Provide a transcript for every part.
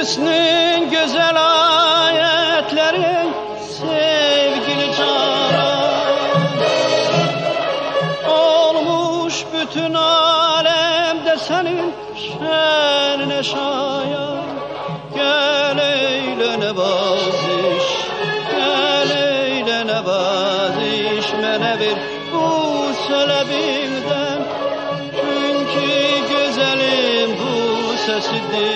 Hüsnün güzel ayetleri sevgili cara Olmuş bütün alemde senin şerine şayan. Gel eylene baziş, gel eylene baziş Mene bir bu söyle Çünkü güzelim bu sesidir.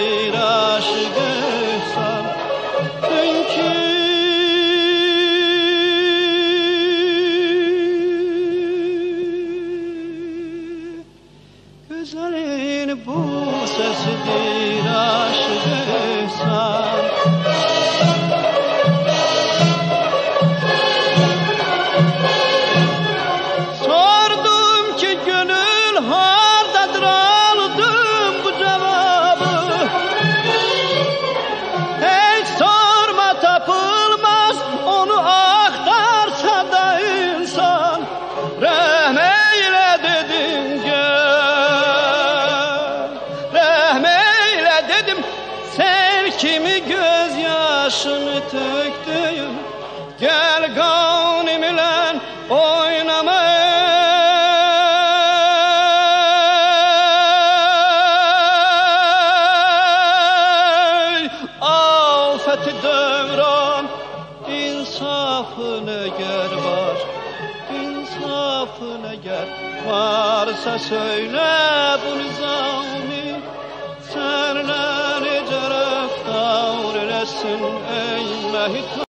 Güzelin bu sesidir aşık ihsan kimi gözyaşını töktüğüm Gel gavnim ile oynamay Afeti devran insafını ger var İnsafını ger. Varsa söyle Eylesin ey mehit